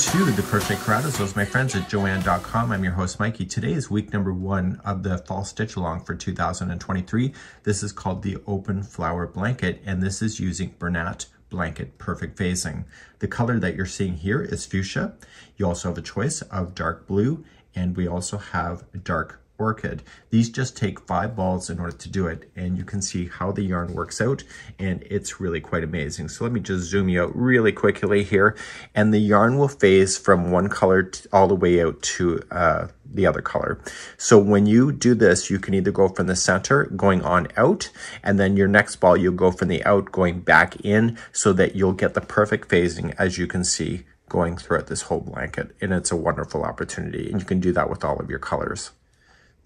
To the Crochet Crowd as well as my friends at Joann.com. I'm your host, Mikey. Today is week number one of the Fall Stitch Along for 2023. This is called the Open Flower Blanket, and this is using Bernat Blanket Perfect Phasing. The color that you're seeing here is fuchsia. You also have a choice of dark blue, and we also have dark orchid. These just take five balls in order to do it and you can see how the yarn works out and it's really quite amazing. So let me just zoom you out really quickly here and the yarn will phase from one color all the way out to uh, the other color. So when you do this, you can either go from the center going on out, and then your next ball, you'll go from the out going back in so that you'll get the perfect phasing as you can see going throughout this whole blanket. And it's a wonderful opportunity. And you can do that with all of your colors.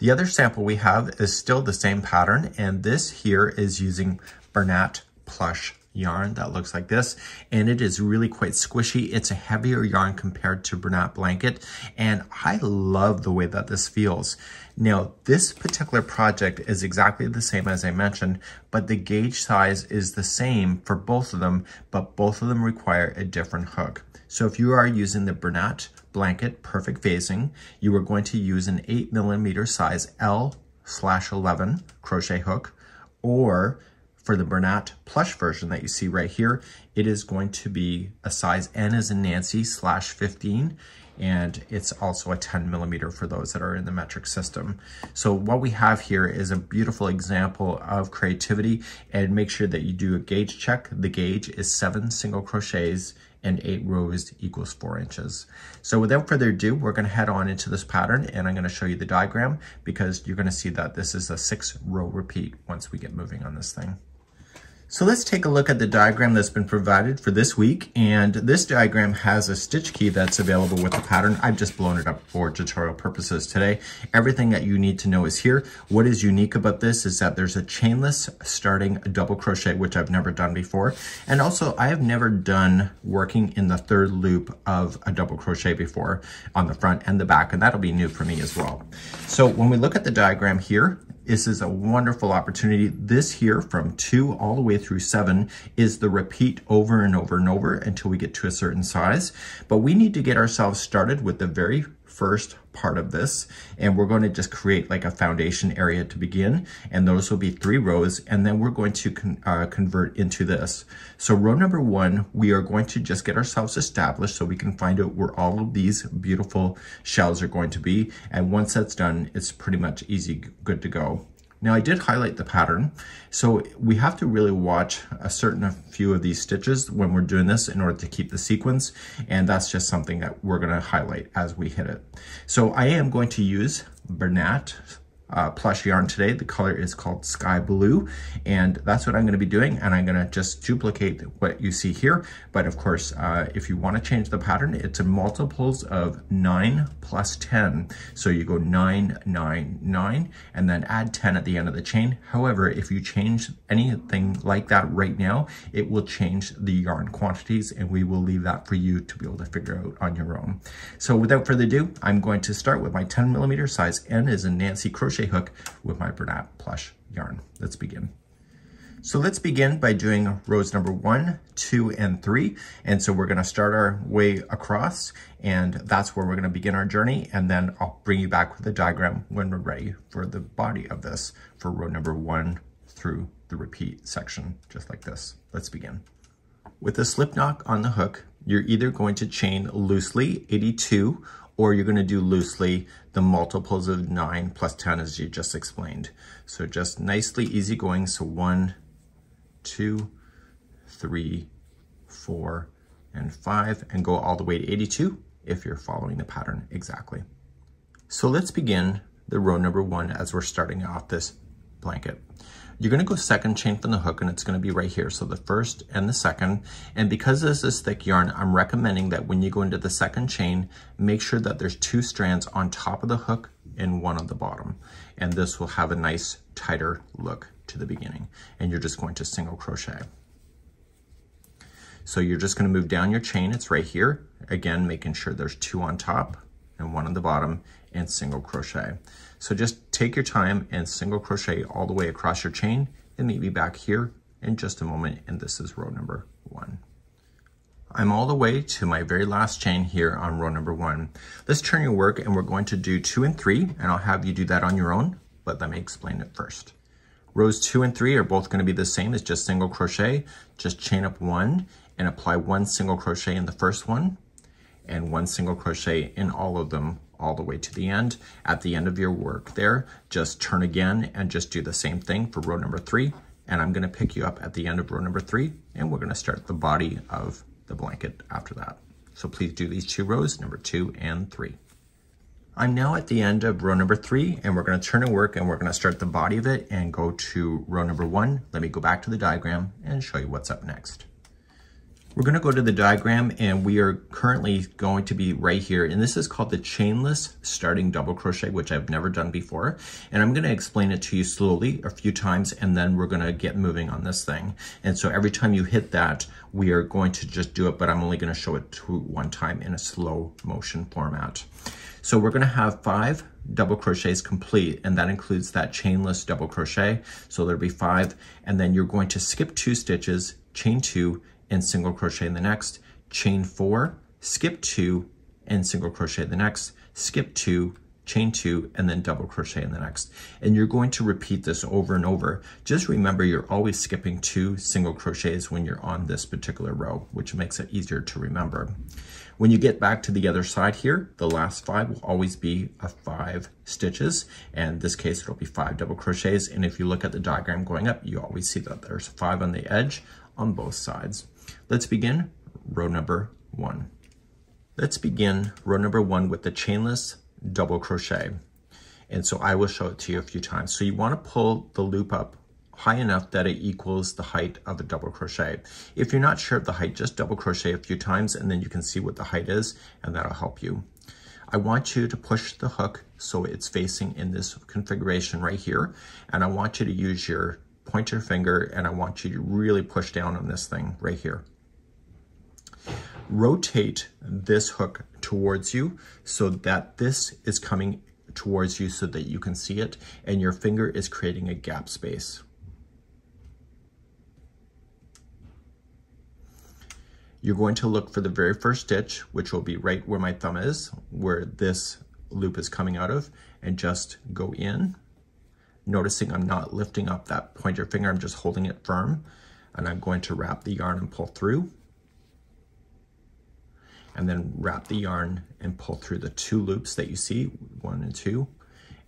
The other sample we have is still the same pattern, and this here is using Bernat plush yarn that looks like this and it is really quite squishy. It's a heavier yarn compared to Bernat blanket and I love the way that this feels. Now this particular project is exactly the same as I mentioned but the gauge size is the same for both of them but both of them require a different hook. So if you are using the Bernat blanket perfect phasing, you are going to use an 8 millimeter size L slash 11 crochet hook, or for the Bernat plush version that you see right here, it is going to be a size N as in Nancy slash 15, and it's also a 10 millimeter for those that are in the metric system. So what we have here is a beautiful example of creativity and make sure that you do a gauge check. The gauge is seven single crochets and eight rows equals four inches. So without further ado, we're gonna head on into this pattern and I'm gonna show you the diagram because you're gonna see that this is a six row repeat once we get moving on this thing. So let's take a look at the diagram that's been provided for this week. And this diagram has a stitch key that's available with the pattern. I've just blown it up for tutorial purposes today. Everything that you need to know is here. What is unique about this is that there's a chainless starting double crochet, which I've never done before. And also I have never done working in the third loop of a double crochet before on the front and the back. And that'll be new for me as well. So when we look at the diagram here, this is a wonderful opportunity. This here from two all the way through seven is the repeat over and over and over until we get to a certain size. But we need to get ourselves started with the very first part of this and we're going to just create like a foundation area to begin and those will be three rows and then we're going to con uh, convert into this. So row number one, we are going to just get ourselves established so we can find out where all of these beautiful shells are going to be and once that's done, it's pretty much easy, good to go. Now I did highlight the pattern, so we have to really watch a certain few of these stitches when we're doing this in order to keep the sequence, and that's just something that we're gonna highlight as we hit it. So I am going to use Bernat uh, plush yarn today. The color is called Sky Blue, and that's what I'm gonna be doing, and I'm gonna just duplicate what you see here. But of course, uh, if you wanna change the pattern, it's in multiples of nine plus 10. So you go nine, nine, nine, and then add 10 at the end of the chain. However, if you change anything like that right now, it will change the yarn quantities, and we will leave that for you to be able to figure out on your own. So without further ado, I'm going to start with my 10 millimeter size N is a Nancy crochet crochet hook with my Bernat plush yarn. Let's begin. So let's begin by doing rows number one, two, and three. And so we're gonna start our way across and that's where we're gonna begin our journey. And then I'll bring you back with the diagram when we're ready for the body of this for row number one through the repeat section, just like this. Let's begin. With a slip knot on the hook, you're either going to chain loosely 82 or you're gonna do loosely the multiples of nine plus 10 as you just explained. So just nicely easy going. So one, two, three, four, and five, and go all the way to 82 if you're following the pattern exactly. So let's begin the row number one as we're starting off this blanket. You're gonna go second chain from the hook and it's gonna be right here. So the first and the second. And because this is thick yarn, I'm recommending that when you go into the second chain, make sure that there's two strands on top of the hook and one on the bottom. And this will have a nice tighter look to the beginning. And you're just going to single crochet. So you're just gonna move down your chain, it's right here. Again, making sure there's two on top and one on the bottom and single crochet. So just take your time and single crochet all the way across your chain and meet me back here in just a moment. And this is row number one. I'm all the way to my very last chain here on row number one. Let's turn your work and we're going to do two and three and I'll have you do that on your own, but let me explain it first. Rows two and three are both gonna be the same as just single crochet, just chain up one and apply one single crochet in the first one and one single crochet in all of them all the way to the end. At the end of your work there, just turn again and just do the same thing for row number three. And I'm gonna pick you up at the end of row number three and we're gonna start the body of the blanket after that. So please do these two rows, number two and three. I'm now at the end of row number three and we're gonna turn and work and we're gonna start the body of it and go to row number one. Let me go back to the diagram and show you what's up next. We're gonna go to the diagram and we are currently going to be right here. And this is called the chainless starting double crochet, which I've never done before. And I'm gonna explain it to you slowly a few times and then we're gonna get moving on this thing. And so every time you hit that, we are going to just do it, but I'm only gonna show it to one time in a slow motion format. So we're gonna have five double crochets complete and that includes that chainless double crochet. So there'll be five and then you're going to skip two stitches, chain two, and single crochet in the next, chain four, skip two, and single crochet in the next, skip two, chain two, and then double crochet in the next. And you're going to repeat this over and over. Just remember you're always skipping two single crochets when you're on this particular row, which makes it easier to remember. When you get back to the other side here, the last five will always be a five stitches. And in this case, it'll be five double crochets. And if you look at the diagram going up, you always see that there's five on the edge on both sides. Let's begin row number one. Let's begin row number one with the chainless double crochet. And so I will show it to you a few times. So you wanna pull the loop up high enough that it equals the height of a double crochet. If you're not sure of the height, just double crochet a few times and then you can see what the height is and that'll help you. I want you to push the hook so it's facing in this configuration right here. And I want you to use your pointer finger and I want you to really push down on this thing right here. Rotate this hook towards you so that this is coming towards you so that you can see it and your finger is creating a gap space. You're going to look for the very first stitch, which will be right where my thumb is, where this loop is coming out of, and just go in Noticing I'm not lifting up that pointer finger, I'm just holding it firm. And I'm going to wrap the yarn and pull through. And then wrap the yarn and pull through the two loops that you see, one and two.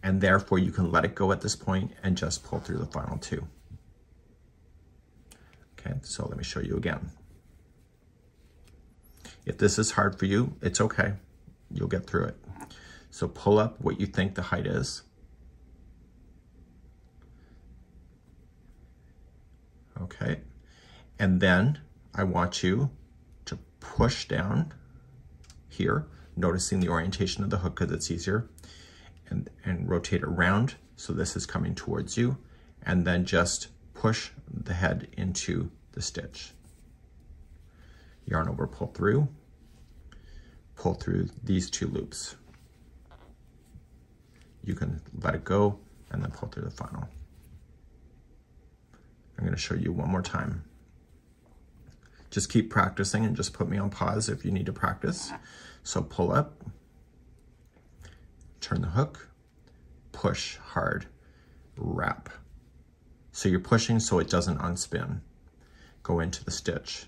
And therefore you can let it go at this point and just pull through the final two. Okay, so let me show you again. If this is hard for you, it's okay. You'll get through it. So pull up what you think the height is. okay? And then I want you to push down here, noticing the orientation of the hook because it's easier, and, and rotate around so this is coming towards you, and then just push the head into the stitch. Yarn over, pull through, pull through these two loops. You can let it go and then pull through the final. I'm gonna show you one more time. Just keep practicing and just put me on pause if you need to practice. So pull up, turn the hook, push hard, wrap. So you're pushing so it doesn't unspin. Go into the stitch.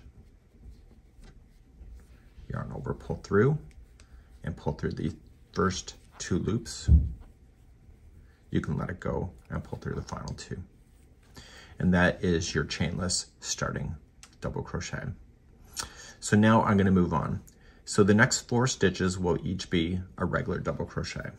Yarn over, pull through, and pull through the first two loops. You can let it go and pull through the final two and that is your chainless starting double crochet. So now I'm gonna move on. So the next four stitches will each be a regular double crochet.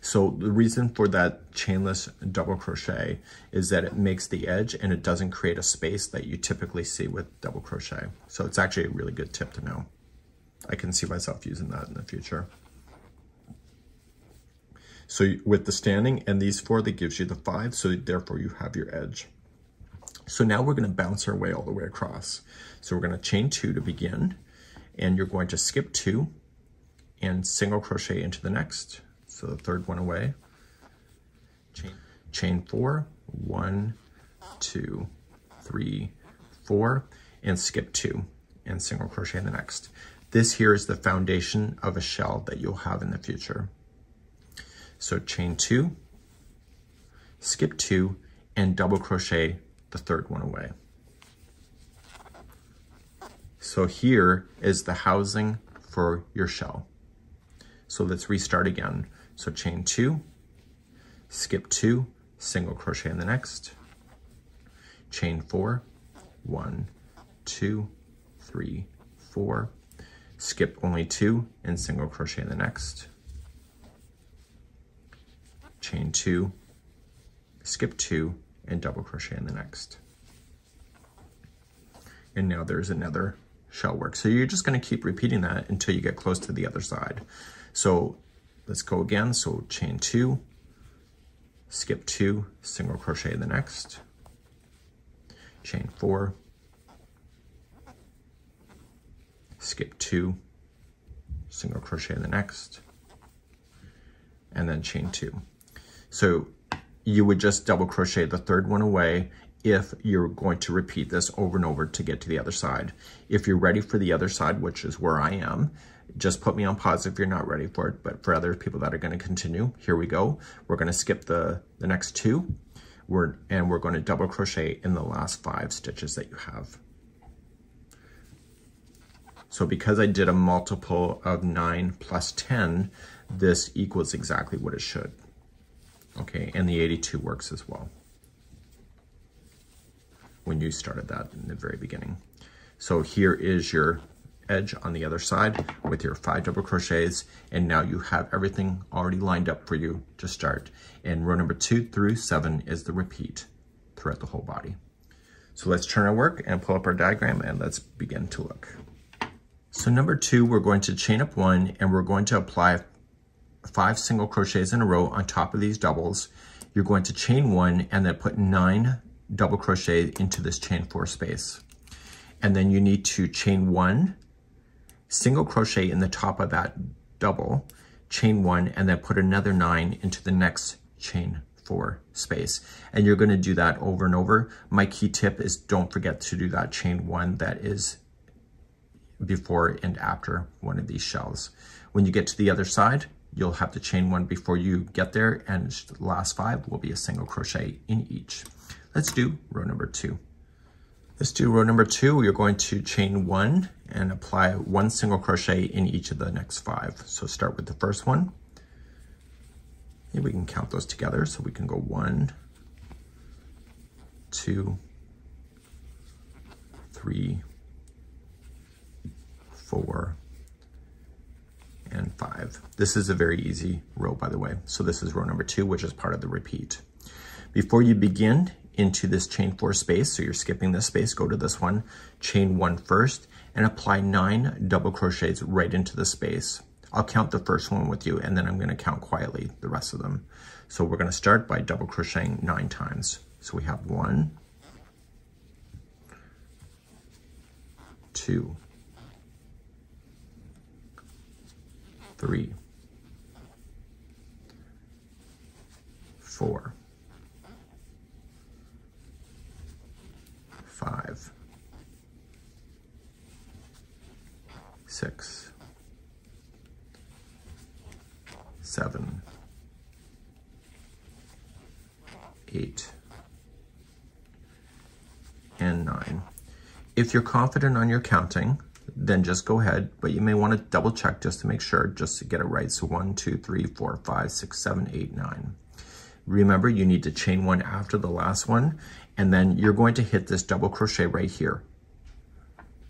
So the reason for that chainless double crochet is that it makes the edge and it doesn't create a space that you typically see with double crochet. So it's actually a really good tip to know. I can see myself using that in the future. So with the standing and these four, that gives you the five, so therefore you have your edge. So now we're gonna bounce our way all the way across. So we're gonna chain two to begin, and you're going to skip two and single crochet into the next. So the third one away. Chain, chain four, one, two, three, four, and skip two and single crochet in the next. This here is the foundation of a shell that you'll have in the future. So chain two, skip two, and double crochet the third one away. So here is the housing for your shell. So let's restart again. So chain two, skip two, single crochet in the next, chain four, one, two, three, four, skip only two and single crochet in the next, chain two, skip two, and double crochet in the next. And now there's another shell work. So you're just gonna keep repeating that until you get close to the other side. So let's go again. So chain two, skip two, single crochet in the next, chain four, skip two, single crochet in the next, and then chain two. So you would just double crochet the third one away if you're going to repeat this over and over to get to the other side. If you're ready for the other side, which is where I am, just put me on pause if you're not ready for it. But for other people that are going to continue, here we go. We're going to skip the, the next two we're, and we're going to double crochet in the last five stitches that you have. So because I did a multiple of 9 plus 10, this equals exactly what it should. Okay, and the 82 works as well when you started that in the very beginning. So here is your edge on the other side with your five double crochets and now you have everything already lined up for you to start. And row number two through seven is the repeat throughout the whole body. So let's turn our work and pull up our diagram and let's begin to look. So number two, we're going to chain up one and we're going to apply five single crochets in a row on top of these doubles. You're going to chain one and then put nine double crochet into this chain four space. And then you need to chain one, single crochet in the top of that double, chain one, and then put another nine into the next chain four space. And you're gonna do that over and over. My key tip is don't forget to do that chain one that is before and after one of these shells. When you get to the other side, you'll have to chain one before you get there and the last five will be a single crochet in each. Let's do row number two. Let's do row number two. You're going to chain one and apply one single crochet in each of the next five. So start with the first one. Maybe we can count those together. So we can go one, two, three, four, and five. This is a very easy row, by the way. So this is row number two, which is part of the repeat. Before you begin into this chain four space, so you're skipping this space, go to this one, chain one first, and apply nine double crochets right into the space. I'll count the first one with you, and then I'm gonna count quietly the rest of them. So we're gonna start by double crocheting nine times. So we have one, two, three, four, five, six, seven, eight, and nine. If you're confident on your counting, then just go ahead, but you may want to double check just to make sure, just to get it right. So one, two, three, four, five, six, seven, eight, nine. Remember, you need to chain one after the last one, and then you're going to hit this double crochet right here.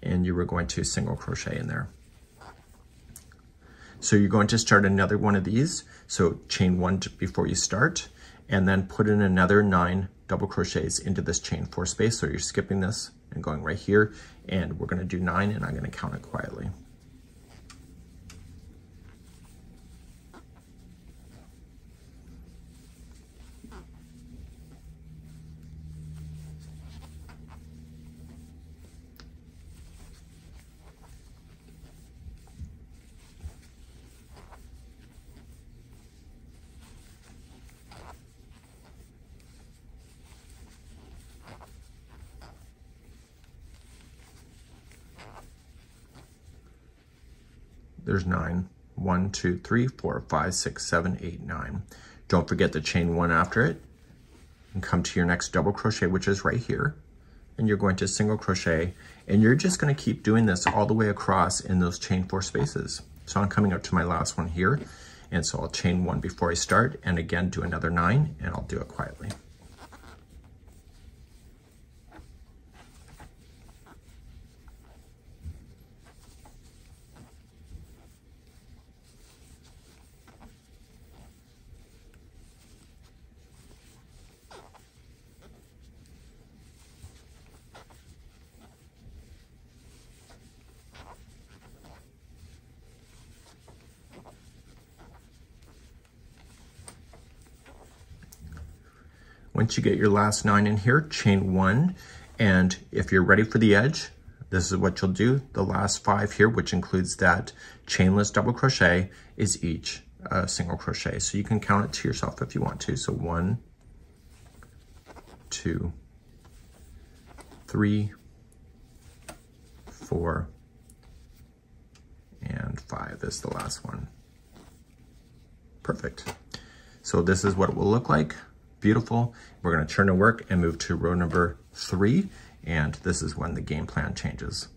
And you were going to single crochet in there. So you're going to start another one of these. So chain one before you start, and then put in another nine double crochets into this chain four space. So you're skipping this and going right here, and we're gonna do nine, and I'm gonna count it quietly. There's nine. One, two, three, four, five, six, seven, eight, nine. Don't forget to chain one after it and come to your next double crochet, which is right here. And you're going to single crochet and you're just gonna keep doing this all the way across in those chain four spaces. So I'm coming up to my last one here. And so I'll chain one before I start and again, do another nine and I'll do it quietly. Once you get your last nine in here, chain one. And if you're ready for the edge, this is what you'll do. The last five here, which includes that chainless double crochet, is each a single crochet. So you can count it to yourself if you want to. So one, two, three, four, and five is the last one. Perfect. So this is what it will look like beautiful. We're gonna turn to work and move to row number three, and this is when the game plan changes.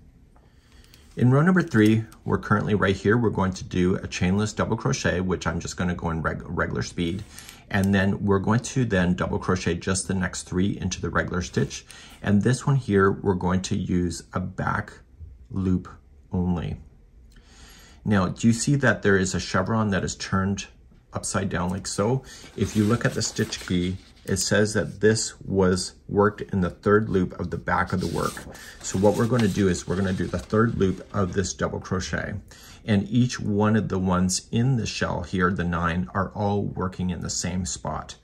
In row number three, we're currently right here. We're going to do a chainless double crochet, which I'm just gonna go in reg regular speed. And then we're going to then double crochet just the next three into the regular stitch. And this one here, we're going to use a back loop only. Now, do you see that there is a chevron that is turned upside down like so. If you look at the stitch key, it says that this was worked in the third loop of the back of the work. So what we're gonna do is we're gonna do the third loop of this double crochet. And each one of the ones in the shell here, the nine, are all working in the same spot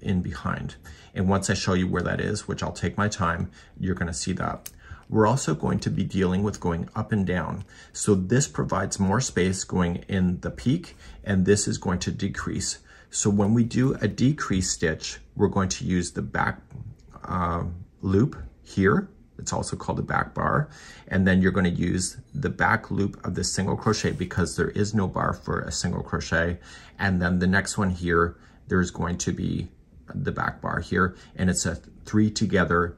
in behind. And once I show you where that is, which I'll take my time, you're gonna see that. We're also going to be dealing with going up and down. So this provides more space going in the peak, and this is going to decrease. So when we do a decrease stitch, we're going to use the back uh, loop here. It's also called a back bar. And then you're gonna use the back loop of the single crochet because there is no bar for a single crochet. And then the next one here, there's going to be the back bar here, and it's a three together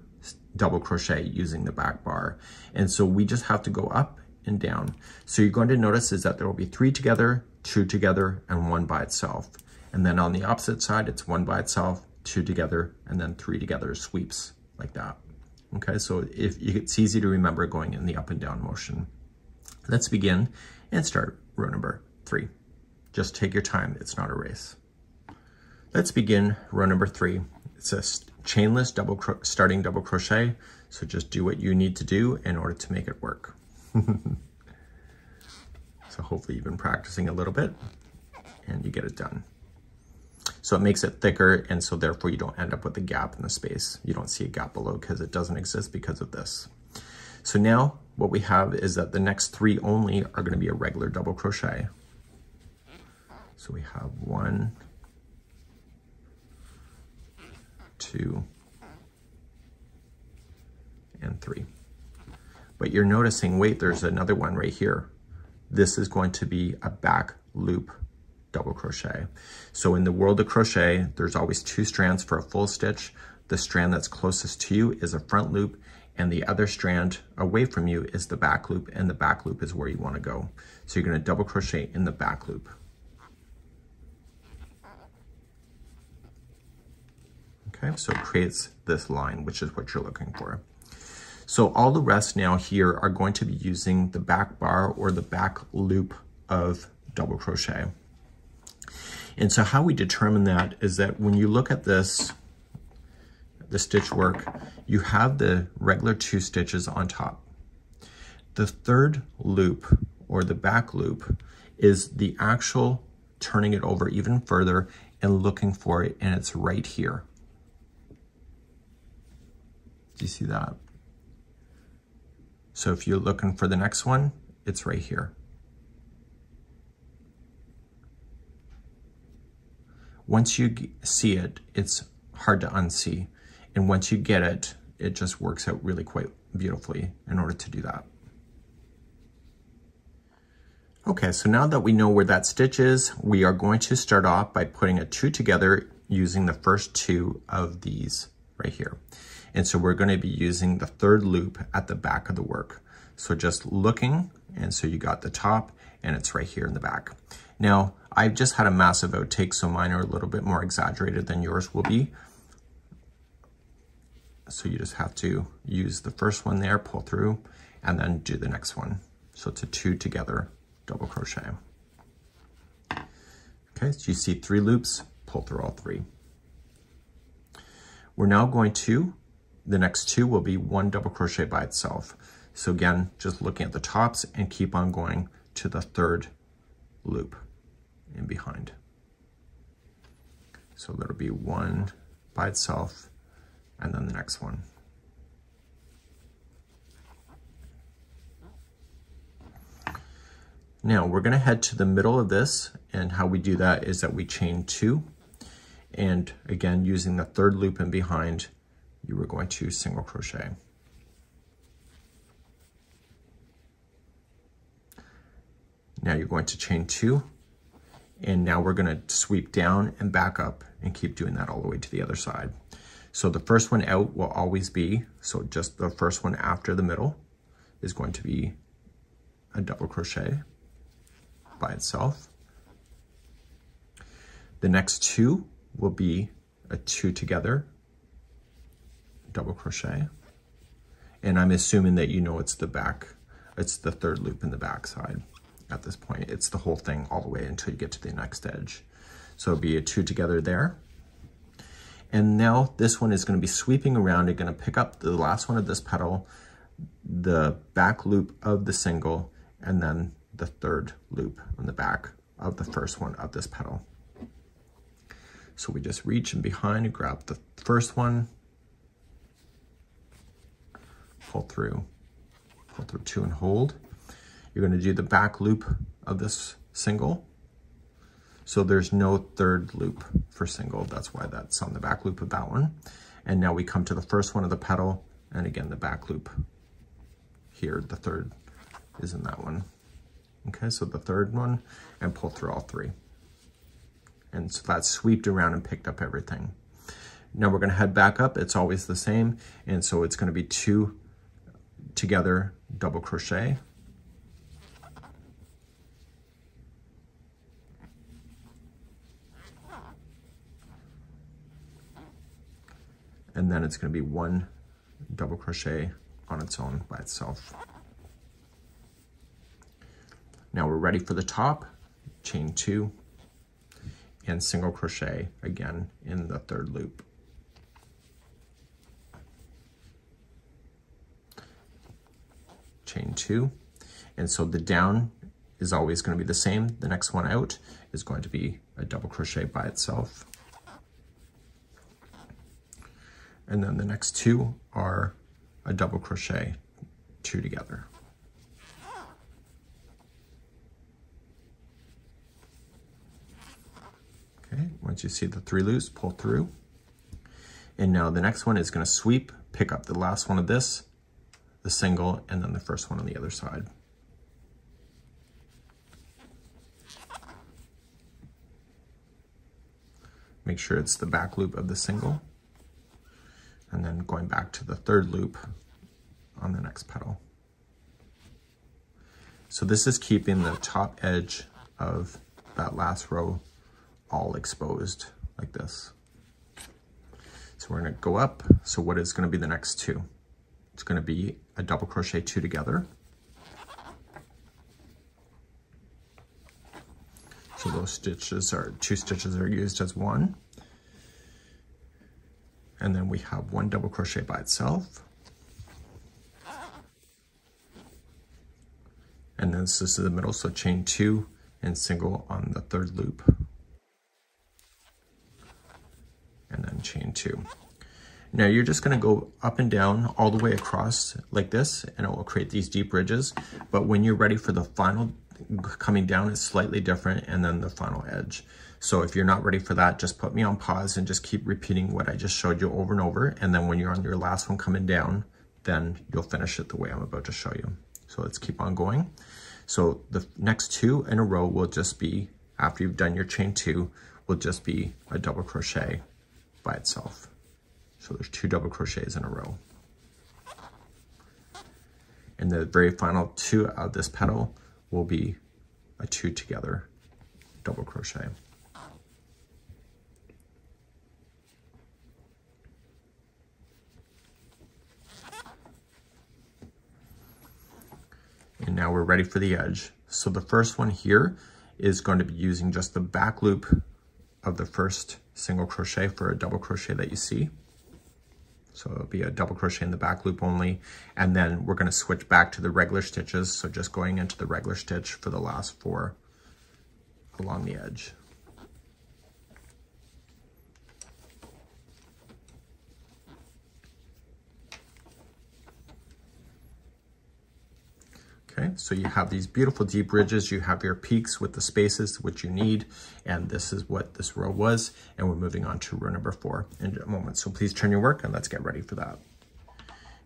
double crochet using the back bar. And so we just have to go up and down. So you're going to notice is that there will be three together, two together, and one by itself. And then on the opposite side, it's one by itself, two together, and then three together sweeps like that. Okay, so if it's easy to remember going in the up and down motion. Let's begin and start row number three. Just take your time, it's not a race. Let's begin row number three. It's a chainless double starting double crochet. So just do what you need to do in order to make it work. so hopefully you've been practicing a little bit and you get it done. So it makes it thicker and so therefore you don't end up with a gap in the space. You don't see a gap below because it doesn't exist because of this. So now what we have is that the next three only are gonna be a regular double crochet. So we have one, two, and three. But you're noticing, wait, there's another one right here. This is going to be a back loop double crochet. So in the world of crochet, there's always two strands for a full stitch. The strand that's closest to you is a front loop and the other strand away from you is the back loop and the back loop is where you wanna go. So you're gonna double crochet in the back loop. Okay, so it creates this line, which is what you're looking for. So all the rest now here are going to be using the back bar or the back loop of double crochet. And so how we determine that is that when you look at this, the stitch work, you have the regular two stitches on top. The third loop or the back loop is the actual turning it over even further and looking for it and it's right here. Do you see that? So if you're looking for the next one, it's right here. Once you see it, it's hard to unsee. And once you get it, it just works out really quite beautifully in order to do that. Okay, so now that we know where that stitch is, we are going to start off by putting a two together using the first two of these right here. And so we're gonna be using the third loop at the back of the work. So just looking, and so you got the top, and it's right here in the back. Now, I've just had a massive outtake, so mine are a little bit more exaggerated than yours will be. So you just have to use the first one there, pull through, and then do the next one. So it's a two together double crochet. Okay, so you see three loops, pull through all three. We're now going to, the next two will be one double crochet by itself. So again, just looking at the tops and keep on going to the third loop in behind. So that'll be one by itself and then the next one. Now we're gonna head to the middle of this and how we do that is that we chain two and again using the third loop in behind you were going to single crochet. Now you're going to chain two and now we're gonna sweep down and back up and keep doing that all the way to the other side. So the first one out will always be, so just the first one after the middle is going to be a double crochet by itself. The next two will be a two together, double crochet. And I'm assuming that you know it's the back, it's the third loop in the back side at this point. It's the whole thing all the way until you get to the next edge. So it'll be a two together there. And now this one is gonna be sweeping around. You're gonna pick up the last one of this petal, the back loop of the single, and then the third loop on the back of the first one of this petal. So we just reach in behind and grab the first one, pull through, pull through two and hold. You're gonna do the back loop of this single. So there's no third loop for single. That's why that's on the back loop of that one. And now we come to the first one of the petal and again, the back loop here, the third is in that one. Okay, so the third one and pull through all three. And so that swept around and picked up everything. Now we're gonna head back up. It's always the same. And so it's gonna be two together double crochet. And then it's gonna be one double crochet on its own by itself. Now we're ready for the top, chain two, and single crochet again in the third loop. Chain two, and so the down is always going to be the same. The next one out is going to be a double crochet by itself. And then the next two are a double crochet, two together. Okay, once you see the three loops, pull through. And now the next one is gonna sweep, pick up the last one of this, the single, and then the first one on the other side. Make sure it's the back loop of the single. And then going back to the third loop on the next petal. So this is keeping the top edge of that last row all exposed like this. So we're gonna go up. So what is gonna be the next two? It's gonna be a double crochet two together. So those stitches are, two stitches are used as one. And then we have one double crochet by itself. And then this is the middle, so chain two and single on the third loop. and then chain two. Now you're just gonna go up and down all the way across like this and it will create these deep ridges. But when you're ready for the final coming down, it's slightly different and then the final edge. So if you're not ready for that, just put me on pause and just keep repeating what I just showed you over and over. And then when you're on your last one coming down, then you'll finish it the way I'm about to show you. So let's keep on going. So the next two in a row will just be, after you've done your chain two, will just be a double crochet by itself. So there's two double crochets in a row. And the very final two of this petal will be a two together double crochet. And now we're ready for the edge. So the first one here is going to be using just the back loop of the first single crochet for a double crochet that you see. So it'll be a double crochet in the back loop only. And then we're gonna switch back to the regular stitches. So just going into the regular stitch for the last four along the edge. Okay, so you have these beautiful deep ridges, you have your peaks with the spaces which you need, and this is what this row was, and we're moving on to row number four in a moment. So please turn your work and let's get ready for that.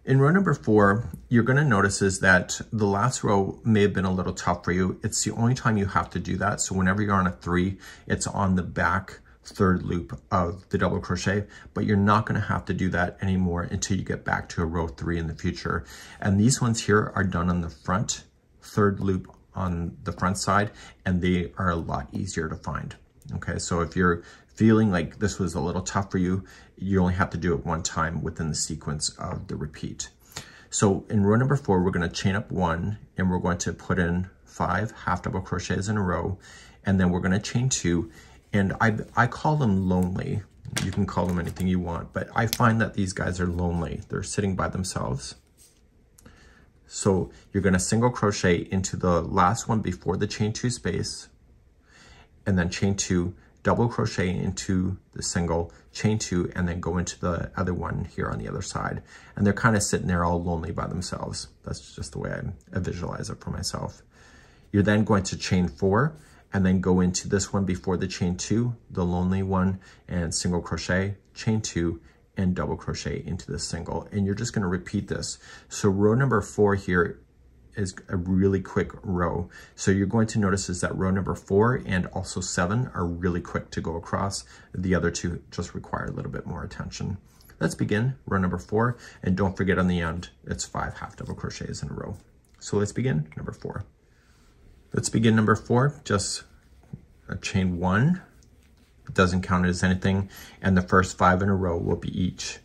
In row number four, you're gonna notice is that the last row may have been a little tough for you. It's the only time you have to do that. So whenever you're on a three, it's on the back third loop of the double crochet, but you're not gonna have to do that anymore until you get back to a row three in the future. And these ones here are done on the front third loop on the front side, and they are a lot easier to find. Okay, so if you're feeling like this was a little tough for you, you only have to do it one time within the sequence of the repeat. So in row number four, we're gonna chain up one and we're going to put in five half double crochets in a row, and then we're gonna chain two and I, I call them lonely. You can call them anything you want, but I find that these guys are lonely. They're sitting by themselves. So you're gonna single crochet into the last one before the chain two space, and then chain two, double crochet into the single, chain two, and then go into the other one here on the other side. And they're kind of sitting there all lonely by themselves. That's just the way I, I visualize it for myself. You're then going to chain four, and then go into this one before the chain two, the lonely one, and single crochet, chain two, and double crochet into the single. And you're just gonna repeat this. So row number four here is a really quick row. So you're going to notice is that row number four and also seven are really quick to go across. The other two just require a little bit more attention. Let's begin row number four. And don't forget on the end, it's five half double crochets in a row. So let's begin number four. Let's begin number four, just a chain one, it doesn't count as anything, and the first five in a row will be each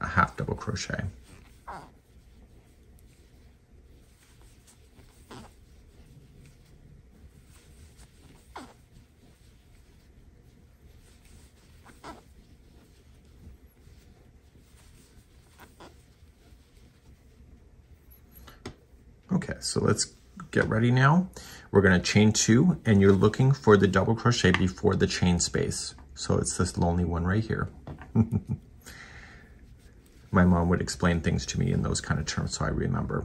a half double crochet. Okay, so let's get ready now. We're gonna chain two and you're looking for the double crochet before the chain space. So it's this lonely one right here. My mom would explain things to me in those kind of terms, so I remember.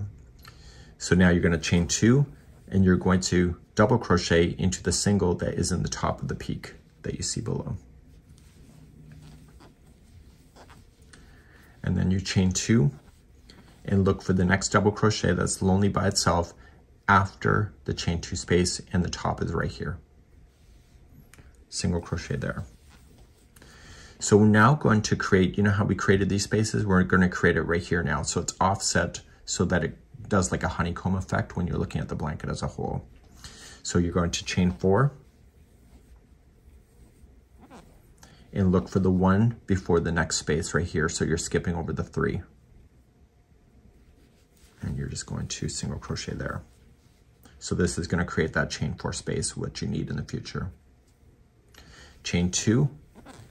So now you're gonna chain two and you're going to double crochet into the single that is in the top of the peak that you see below. And then you chain two and look for the next double crochet that's lonely by itself after the chain two space and the top is right here. Single crochet there. So we're now going to create, you know how we created these spaces? We're going to create it right here now. So it's offset so that it does like a honeycomb effect when you're looking at the blanket as a whole. So you're going to chain four and look for the one before the next space right here. So you're skipping over the three. And you're just going to single crochet there. So this is gonna create that chain four space, which you need in the future. Chain two,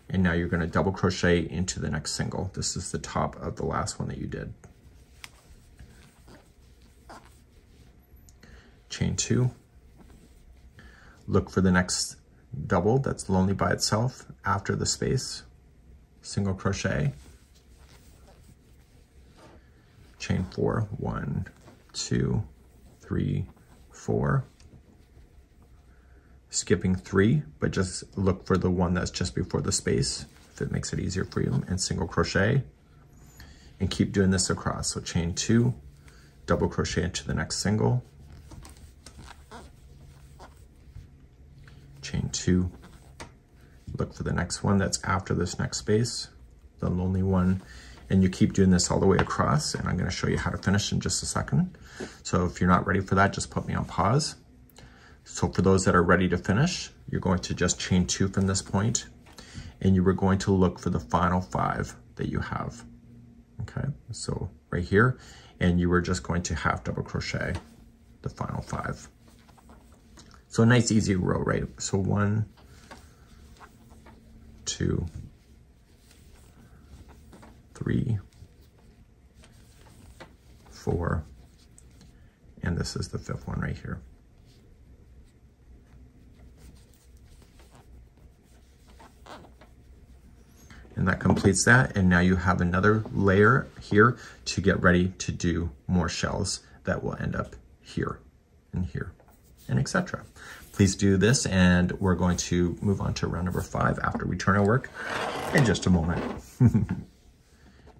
and now you're gonna double crochet into the next single. This is the top of the last one that you did. Chain two, look for the next double that's lonely by itself after the space, single crochet, chain four, one, two, three, four, skipping three, but just look for the one that's just before the space if it makes it easier for you, and single crochet. And keep doing this across. So chain two, double crochet into the next single, chain two, look for the next one that's after this next space, the lonely one, and you keep doing this all the way across, and I'm gonna show you how to finish in just a second. So if you're not ready for that, just put me on pause. So for those that are ready to finish, you're going to just chain two from this point, and you were going to look for the final five that you have. Okay, so right here, and you were just going to half double crochet the final five. So a nice easy row, right? So one, two, three, four, and this is the fifth one right here. And that completes that. And now you have another layer here to get ready to do more shells that will end up here and here and etc. Please do this and we're going to move on to round number five after we turn our work in just a moment.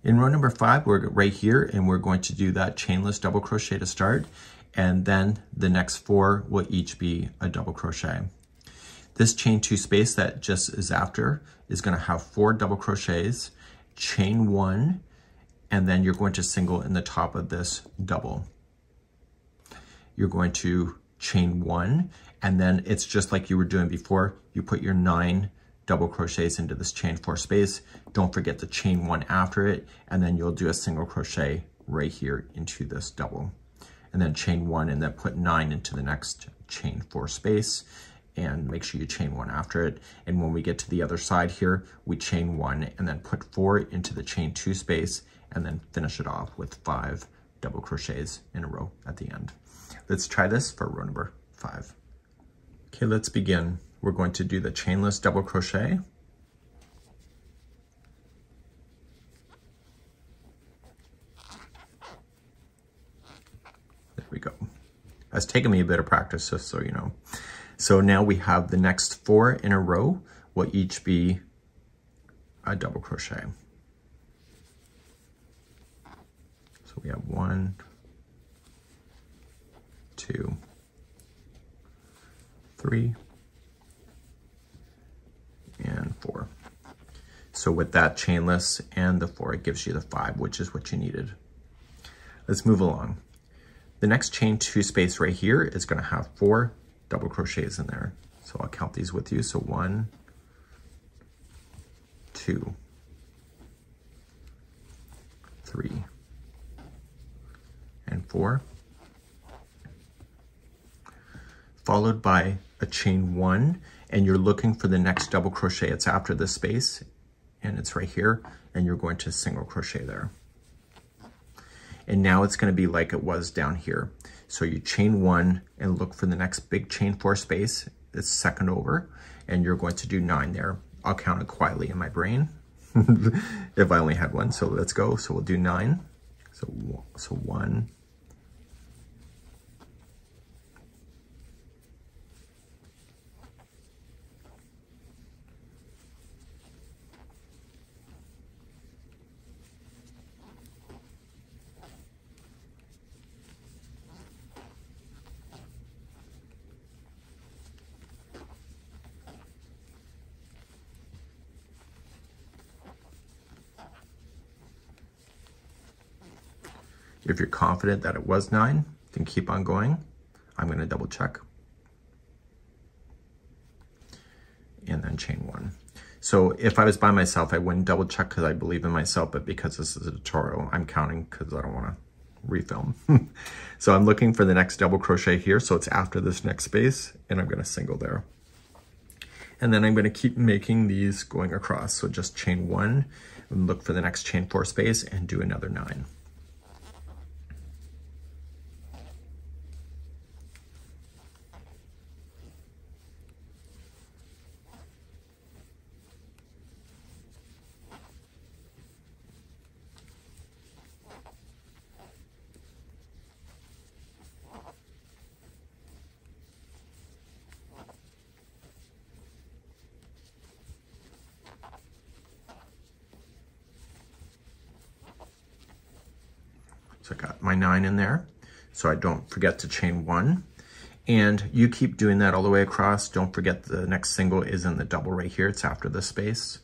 in row number five, we're right here and we're going to do that chainless double crochet to start. And then the next four will each be a double crochet. This chain two space that just is after is gonna have four double crochets, chain one, and then you're going to single in the top of this double. You're going to chain one, and then it's just like you were doing before. You put your nine double crochets into this chain four space. Don't forget to chain one after it, and then you'll do a single crochet right here into this double. And then chain one and then put nine into the next chain four space and make sure you chain one after it. And when we get to the other side here, we chain one and then put four into the chain two space and then finish it off with five double crochets in a row at the end. Let's try this for row number five. Okay, let's begin. We're going to do the chainless double crochet. There we go. It's taken me a bit of practice, just so you know. So now we have the next four in a row will each be a double crochet. So we have one, two, three, and four. So with that chainless and the four, it gives you the five, which is what you needed. Let's move along. The next chain two space right here is gonna have four double crochets in there. So I'll count these with you. So one, two, three, and four. Followed by a chain one, and you're looking for the next double crochet. It's after this space, and it's right here, and you're going to single crochet there. And now it's gonna be like it was down here. So you chain one and look for the next big chain four space, it's second over, and you're going to do nine there. I'll count it quietly in my brain if I only had one. So let's go. So we'll do nine. So, so one, If you're confident that it was nine, then keep on going. I'm gonna double check. And then chain one. So if I was by myself, I wouldn't double check because I believe in myself, but because this is a tutorial, I'm counting because I don't wanna refilm. so I'm looking for the next double crochet here. So it's after this next space and I'm gonna single there. And then I'm gonna keep making these going across. So just chain one and look for the next chain four space and do another nine. So I don't forget to chain one. And you keep doing that all the way across. Don't forget the next single is in the double right here. It's after the space.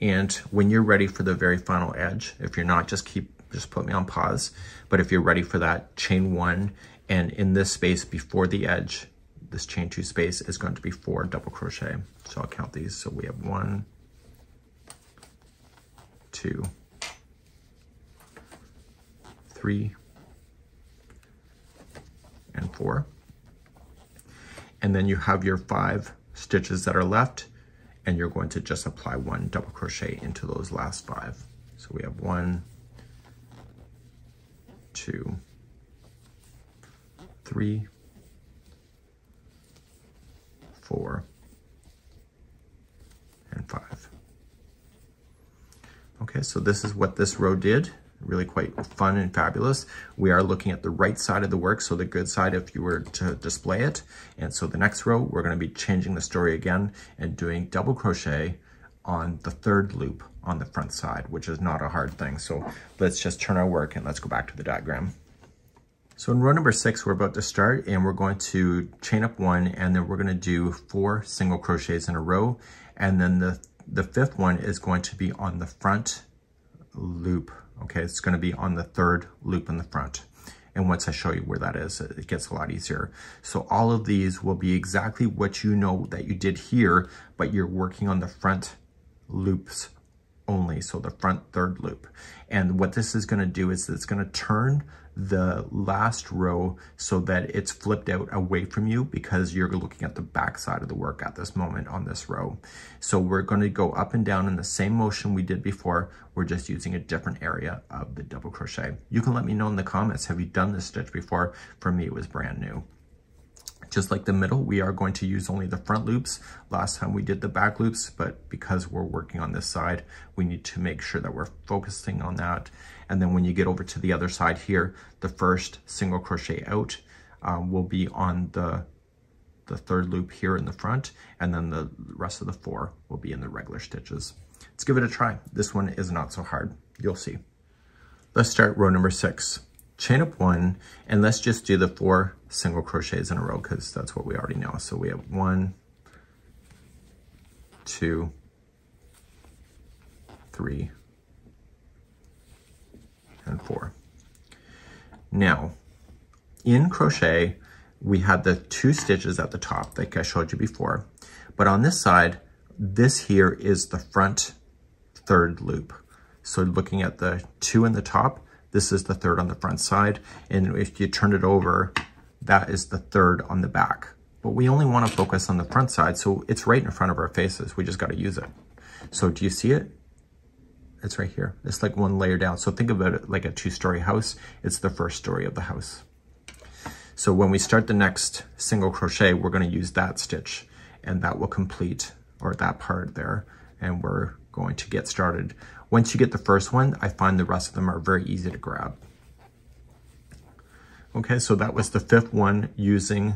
And when you're ready for the very final edge, if you're not, just keep, just put me on pause. But if you're ready for that, chain one, and in this space before the edge, this chain two space is going to be four double crochet. So I'll count these. So we have one, two, three, and four. And then you have your five stitches that are left and you're going to just apply one double crochet into those last five. So we have one, two, three, four, and five. Okay, so this is what this row did really quite fun and fabulous. We are looking at the right side of the work, so the good side if you were to display it. And so the next row, we're gonna be changing the story again and doing double crochet on the third loop on the front side, which is not a hard thing. So let's just turn our work and let's go back to the diagram. So in row number six, we're about to start and we're going to chain up one and then we're gonna do four single crochets in a row. And then the, the fifth one is going to be on the front loop okay? It's gonna be on the third loop in the front. And once I show you where that is, it gets a lot easier. So all of these will be exactly what you know that you did here, but you're working on the front loops only, so the front third loop. And what this is gonna do is it's gonna turn the last row so that it's flipped out away from you because you're looking at the back side of the work at this moment on this row. So we're going to go up and down in the same motion we did before. We're just using a different area of the double crochet. You can let me know in the comments, have you done this stitch before? For me, it was brand new. Just like the middle, we are going to use only the front loops. Last time we did the back loops, but because we're working on this side, we need to make sure that we're focusing on that. And then when you get over to the other side here, the first single crochet out um, will be on the, the third loop here in the front, and then the rest of the four will be in the regular stitches. Let's give it a try. This one is not so hard. You'll see. Let's start row number six chain up one, and let's just do the four single crochets in a row because that's what we already know. So we have one, two, three, and four. Now, in crochet, we had the two stitches at the top like I showed you before, but on this side, this here is the front third loop. So looking at the two in the top, this is the third on the front side. And if you turn it over, that is the third on the back. But we only want to focus on the front side, so it's right in front of our faces. We just got to use it. So do you see it? It's right here. It's like one layer down. So think about it like a two-story house. It's the first story of the house. So when we start the next single crochet, we're going to use that stitch and that will complete, or that part there, and we're going to get started. Once you get the first one, I find the rest of them are very easy to grab. Okay, so that was the fifth one using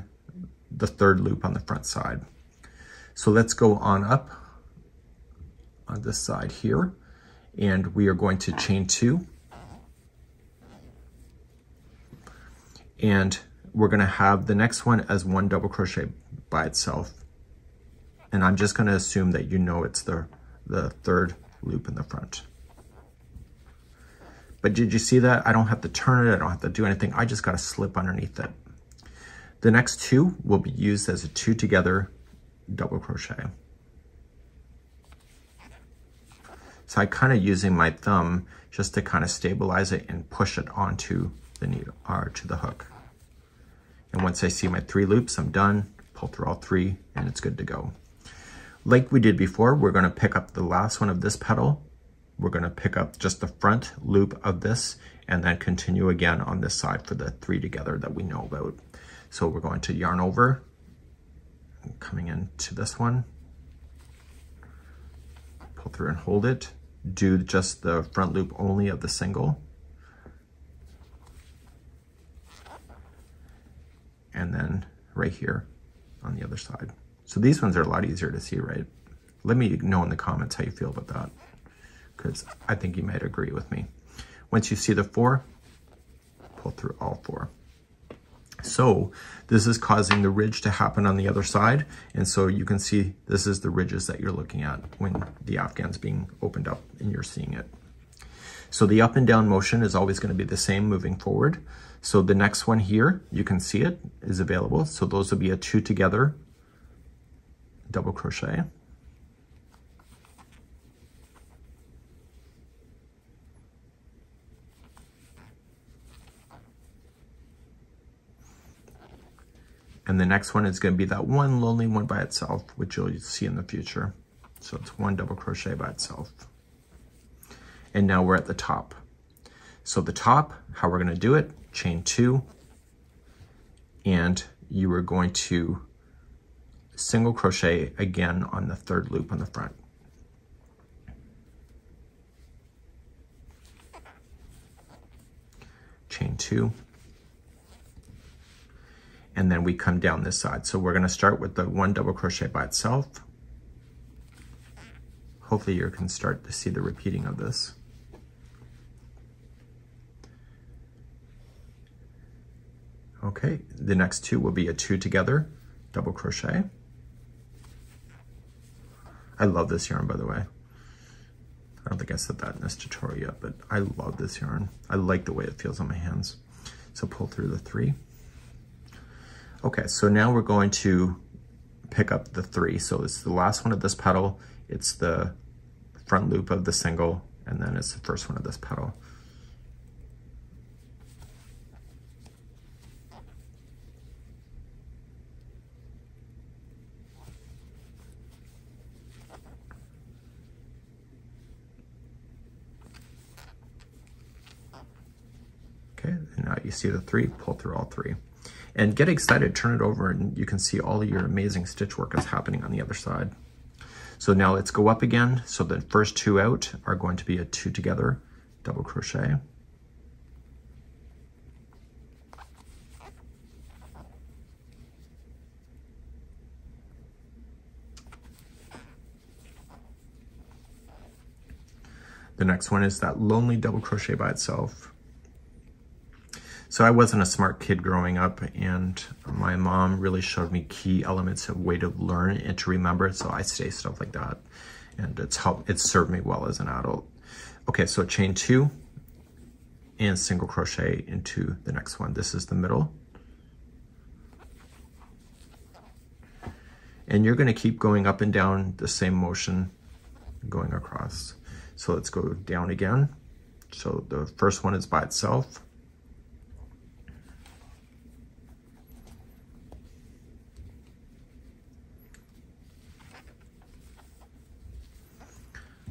the third loop on the front side. So let's go on up on this side here, and we are going to chain two. And we're gonna have the next one as one double crochet by itself. And I'm just gonna assume that you know it's the, the third loop in the front. But did you see that? I don't have to turn it. I don't have to do anything. I just got to slip underneath it. The next two will be used as a two together double crochet. So I kind of using my thumb just to kind of stabilize it and push it onto the needle or to the hook. And once I see my three loops, I'm done. Pull through all three and it's good to go. Like we did before, we're gonna pick up the last one of this petal. We're gonna pick up just the front loop of this and then continue again on this side for the three together that we know about. So we're going to yarn over, coming into this one, through and hold it, do just the front loop only of the single, and then right here on the other side. So these ones are a lot easier to see, right? Let me know in the comments how you feel about that, because I think you might agree with me. Once you see the four, pull through all four. So this is causing the ridge to happen on the other side. And so you can see this is the ridges that you're looking at when the Afghan's being opened up and you're seeing it. So the up and down motion is always gonna be the same moving forward. So the next one here, you can see it is available. So those will be a two together, double crochet. And the next one is gonna be that one lonely one by itself, which you'll see in the future. So it's one double crochet by itself. And now we're at the top. So the top, how we're gonna do it, chain two, and you are going to single crochet again on the third loop on the front. Chain two, and then we come down this side. So we're gonna start with the one double crochet by itself. Hopefully you can start to see the repeating of this. Okay, the next two will be a two together, double crochet. I love this yarn, by the way. I don't think I said that in this tutorial yet, but I love this yarn. I like the way it feels on my hands. So pull through the three. Okay, so now we're going to pick up the three. So it's the last one of this petal, it's the front loop of the single, and then it's the first one of this petal. Okay, and now you see the three, pull through all three and get excited, turn it over and you can see all your amazing stitch work is happening on the other side. So now let's go up again. So the first two out are going to be a two together, double crochet. The next one is that lonely double crochet by itself. So I wasn't a smart kid growing up and my mom really showed me key elements of way to learn and to remember. So I say stuff like that and it's helped, it's served me well as an adult. Okay, so chain two and single crochet into the next one. This is the middle. And you're gonna keep going up and down the same motion going across. So let's go down again. So the first one is by itself.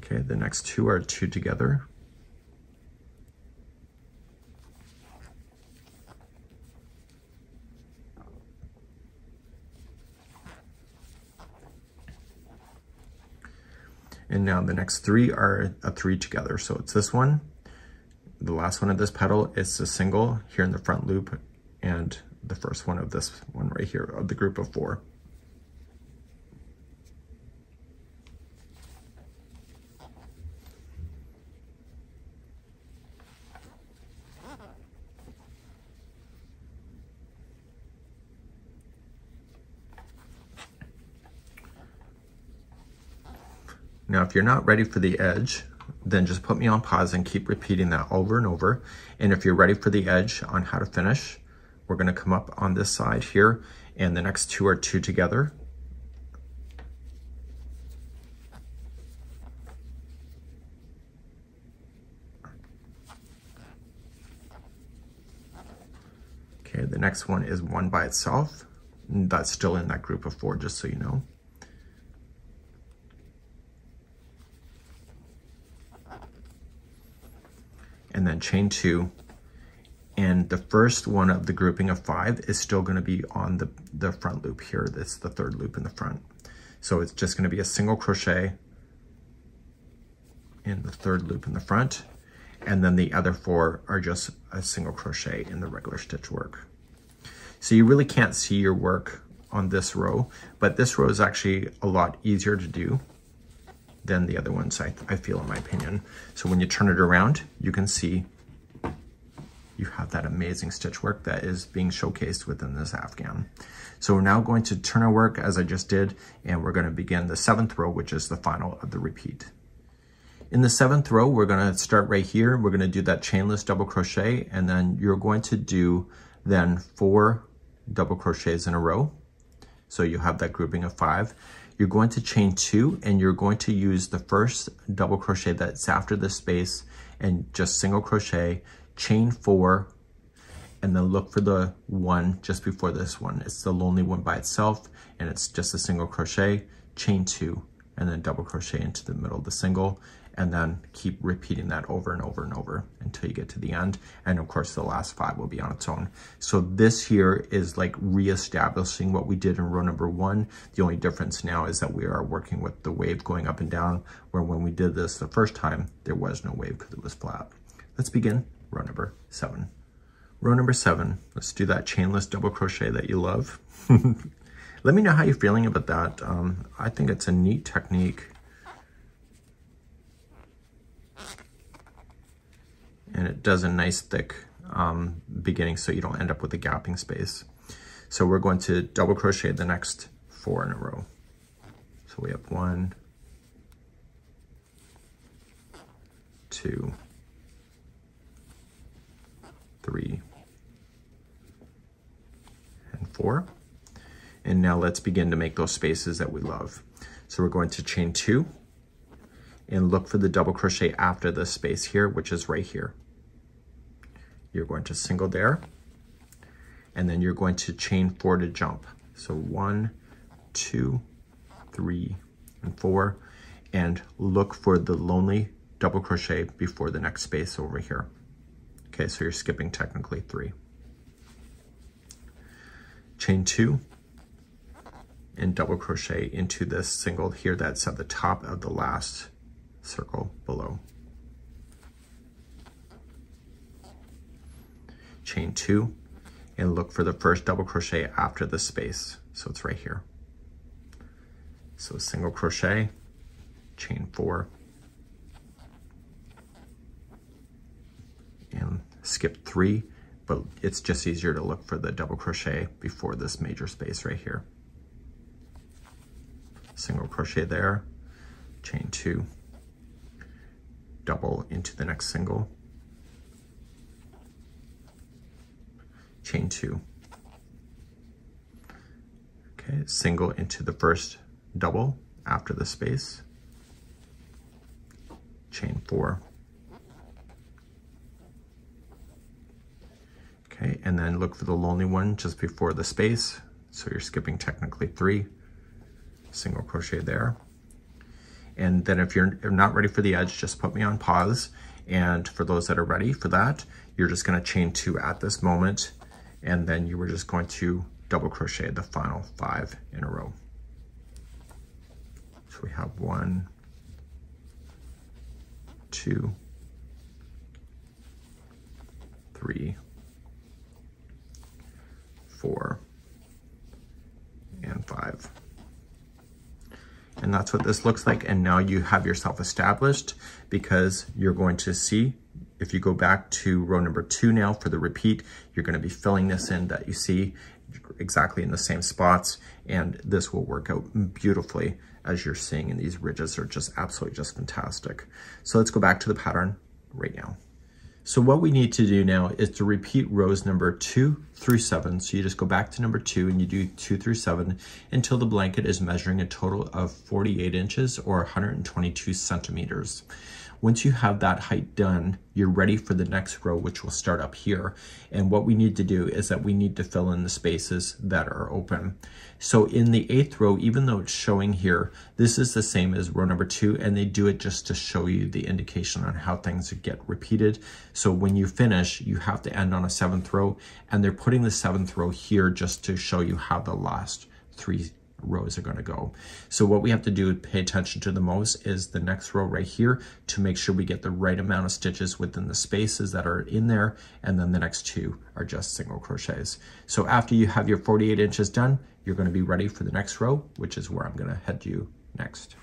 Okay, the next two are two together. And now the next three are a three together. So it's this one, the last one of this petal is a single here in the front loop, and the first one of this one right here of the group of four. Now, if you're not ready for the edge, then just put me on pause and keep repeating that over and over. And if you're ready for the edge on how to finish, we're gonna come up on this side here and the next two are two together. Okay, the next one is one by itself. That's still in that group of four, just so you know. And then chain two. And the first one of the grouping of five is still gonna be on the, the front loop here. That's the third loop in the front. So it's just gonna be a single crochet in the third loop in the front. And then the other four are just a single crochet in the regular stitch work. So you really can't see your work on this row, but this row is actually a lot easier to do than the other ones, I, I feel, in my opinion. So when you turn it around, you can see you have that amazing stitch work that is being showcased within this Afghan. So we're now going to turn our work as I just did, and we're gonna begin the seventh row, which is the final of the repeat. In the seventh row, we're gonna start right here. We're gonna do that chainless double crochet, and then you're going to do then four double crochets in a row. So you have that grouping of five. You're going to chain two, and you're going to use the first double crochet that's after the space and just single crochet, chain four, and then look for the one just before this one. It's the lonely one by itself, and it's just a single crochet, chain two, and then double crochet into the middle of the single, and then keep repeating that over and over and over until you get to the end. And of course, the last five will be on its own. So this here is like reestablishing what we did in row number one. The only difference now is that we are working with the wave going up and down, where when we did this the first time, there was no wave because it was flat. Let's begin row number seven. Row number seven, let's do that chainless double crochet that you love. Let me know how you're feeling about that. Um, I think it's a neat technique. And it does a nice thick um, beginning so you don't end up with a gapping space. So we're going to double crochet the next four in a row. So we have one, two, three, and four. And now let's begin to make those spaces that we love. So we're going to chain two and look for the double crochet after this space here, which is right here you're going to single there, and then you're going to chain four to jump. So one, two, three, and four, and look for the lonely double crochet before the next space over here. Okay, so you're skipping technically three. Chain two, and double crochet into this single here that's at the top of the last circle below. Chain two, and look for the first double crochet after the space. So it's right here. So single crochet, chain four, and skip three, but it's just easier to look for the double crochet before this major space right here. Single crochet there, chain two, double into the next single, chain two. Okay, single into the first double after the space, chain four. Okay, and then look for the lonely one just before the space. So you're skipping technically three, single crochet there. And then if you're not ready for the edge, just put me on pause. And for those that are ready for that, you're just gonna chain two at this moment and then you were just going to double crochet the final five in a row. So we have one, two, three, four, and five. And that's what this looks like. And now you have yourself established because you're going to see if you go back to row number two now for the repeat, you're gonna be filling this in that you see exactly in the same spots, and this will work out beautifully as you're seeing, and these ridges are just absolutely just fantastic. So let's go back to the pattern right now. So what we need to do now is to repeat rows number two through seven. So you just go back to number two and you do two through seven until the blanket is measuring a total of 48 inches or 122 centimeters. Once you have that height done, you're ready for the next row, which will start up here. And what we need to do is that we need to fill in the spaces that are open. So in the eighth row, even though it's showing here, this is the same as row number two, and they do it just to show you the indication on how things get repeated. So when you finish, you have to end on a seventh row, and they're putting the seventh row here just to show you how the last three rows are going to go. So what we have to do pay attention to the most is the next row right here to make sure we get the right amount of stitches within the spaces that are in there and then the next two are just single crochets. So after you have your 48 inches done, you're going to be ready for the next row, which is where I'm going to head you next.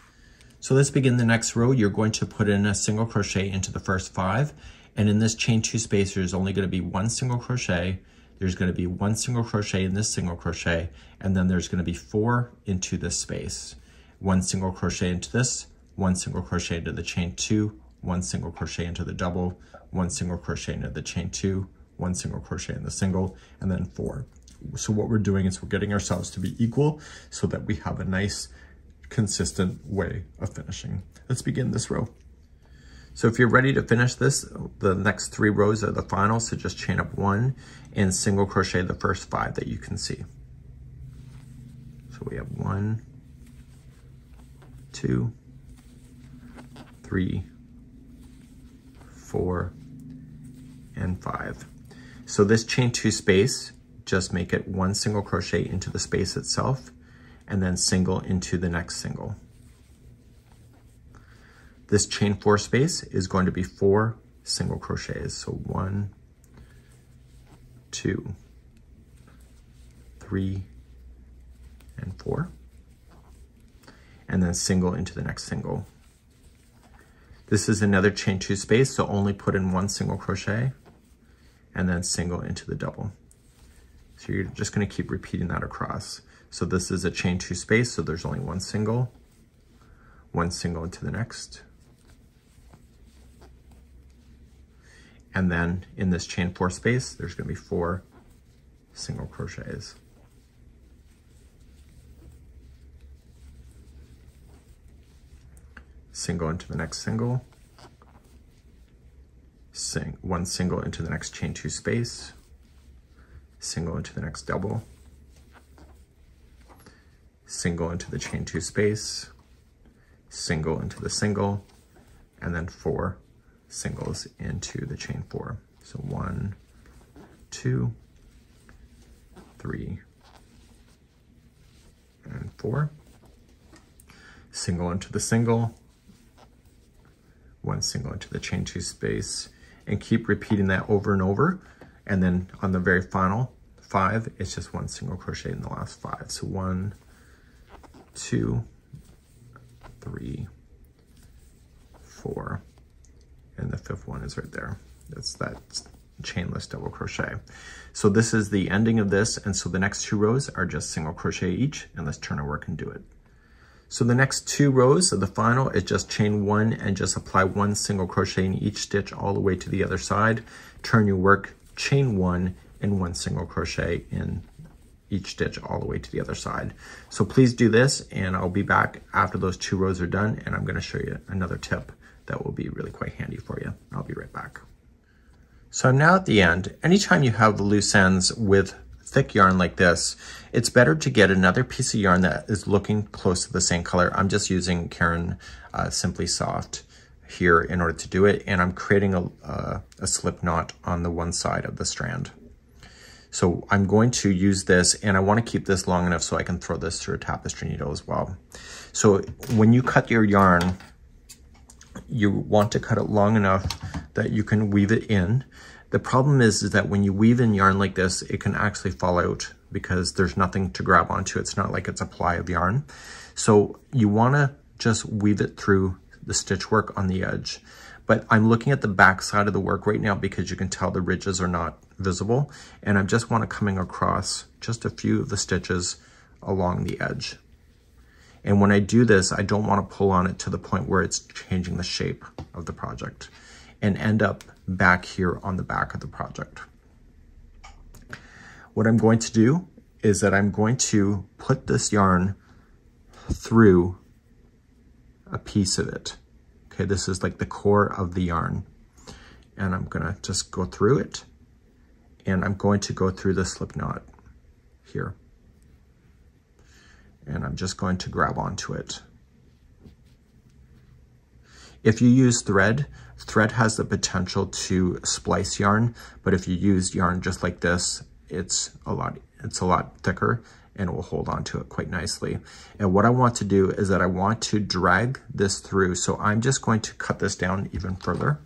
So let's begin the next row. You're going to put in a single crochet into the first five And in this chain two space, there's only gonna be one single crochet, there's gonna be one single crochet in this single crochet, and then there's gonna be four into this space. One single crochet into this, one single crochet into the chain two, one single crochet into the double, one single crochet into the chain two, one single crochet in the single, and then four. So what we're doing is we're getting ourselves to be equal so that we have a nice consistent way of finishing. Let's begin this row. So if you're ready to finish this, the next three rows are the final, so just chain up one and single crochet the first five that you can see. So we have one, two, three, four, and five. So this chain two space, just make it one single crochet into the space itself and then single into the next single. This chain four space is going to be four single crochets. So one, two, three, and four. And then single into the next single. This is another chain two space, so only put in one single crochet and then single into the double. So you're just gonna keep repeating that across. So this is a chain two space, so there's only one single, one single into the next, And then in this chain four space, there's gonna be four single crochets. Single into the next single, sing one single into the next chain two space, single into the next double, single into the chain two space, single into the single, and then four singles into the chain four. So one, two, three, and four. Single into the single, one single into the chain two space, and keep repeating that over and over. And then on the very final five, it's just one single crochet in the last five. So one, two, three, four, and the fifth one is right there. That's that chainless double crochet. So this is the ending of this, and so the next two rows are just single crochet each, and let's turn our work and do it. So the next two rows of the final is just chain one and just apply one single crochet in each stitch all the way to the other side. Turn your work, chain one and one single crochet in each stitch all the way to the other side. So please do this and I'll be back after those two rows are done and I'm gonna show you another tip that will be really quite handy for you. I'll be right back. So now at the end, anytime you have the loose ends with thick yarn like this, it's better to get another piece of yarn that is looking close to the same color. I'm just using Caron uh, Simply Soft here in order to do it, and I'm creating a, uh, a slip knot on the one side of the strand. So I'm going to use this, and I want to keep this long enough so I can throw this through a tapestry needle as well. So when you cut your yarn, you want to cut it long enough that you can weave it in. The problem is, is that when you weave in yarn like this, it can actually fall out because there's nothing to grab onto. It's not like it's a ply of yarn. So you want to just weave it through the stitch work on the edge. But I'm looking at the back side of the work right now because you can tell the ridges are not visible. And I just want to coming across just a few of the stitches along the edge. And when I do this, I don't want to pull on it to the point where it's changing the shape of the project and end up back here on the back of the project. What I'm going to do is that I'm going to put this yarn through a piece of it. Okay, this is like the core of the yarn. And I'm gonna just go through it and I'm going to go through the slip knot here and I'm just going to grab onto it. If you use thread, thread has the potential to splice yarn, but if you use yarn just like this, it's a lot, it's a lot thicker and it will hold on to it quite nicely. And what I want to do is that I want to drag this through. So I'm just going to cut this down even further.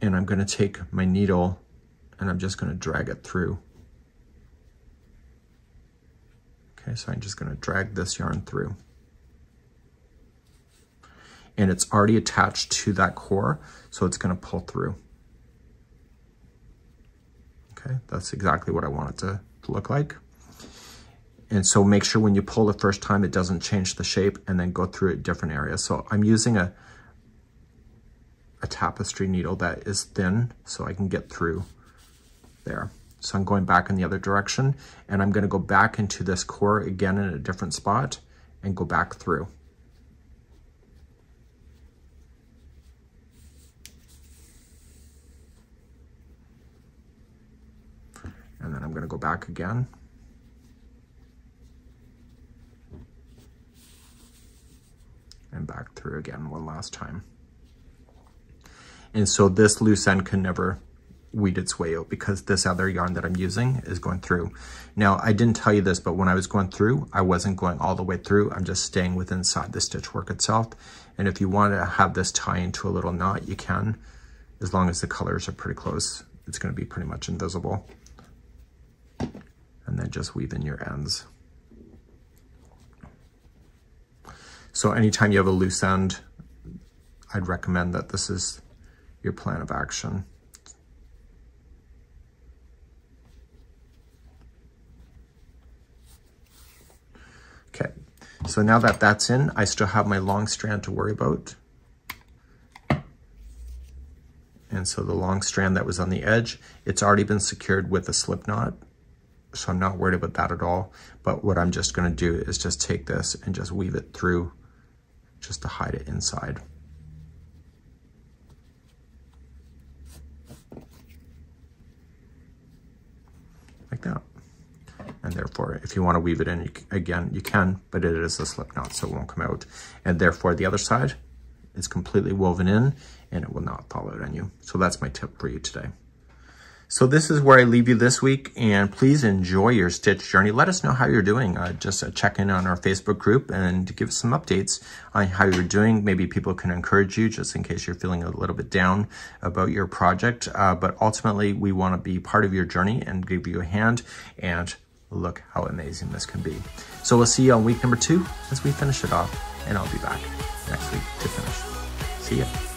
And I'm gonna take my needle and I'm just gonna drag it through. Okay, so I'm just gonna drag this yarn through. and it's already attached to that core, so it's gonna pull through. Okay, that's exactly what I want it to, to look like. And so make sure when you pull the first time, it doesn't change the shape and then go through a different area. So I'm using a, a tapestry needle that is thin so I can get through there. So I'm going back in the other direction and I'm gonna go back into this core again in a different spot and go back through. And then I'm gonna go back again. And back through again one last time. And so this loose end can never weed its way out because this other yarn that I'm using is going through. Now, I didn't tell you this, but when I was going through, I wasn't going all the way through. I'm just staying within inside the stitch work itself. And if you want to have this tie into a little knot, you can, as long as the colors are pretty close. It's going to be pretty much invisible and then just weave in your ends. So anytime you have a loose end, I'd recommend that this is your plan of action. Okay, so now that that's in, I still have my long strand to worry about. And so the long strand that was on the edge, it's already been secured with a slip knot so I'm not worried about that at all. But what I'm just gonna do is just take this and just weave it through just to hide it inside. Like that. And therefore, if you wanna weave it in, you, again, you can, but it is a slip knot, so it won't come out. And therefore, the other side is completely woven in and it will not fall out on you. So that's my tip for you today. So this is where I leave you this week, and please enjoy your stitch journey. Let us know how you're doing. Uh, just uh, check in on our Facebook group and give us some updates on how you're doing. Maybe people can encourage you just in case you're feeling a little bit down about your project. Uh, but ultimately, we want to be part of your journey and give you a hand and look how amazing this can be. So we'll see you on week number two as we finish it off, and I'll be back next week to finish. See ya.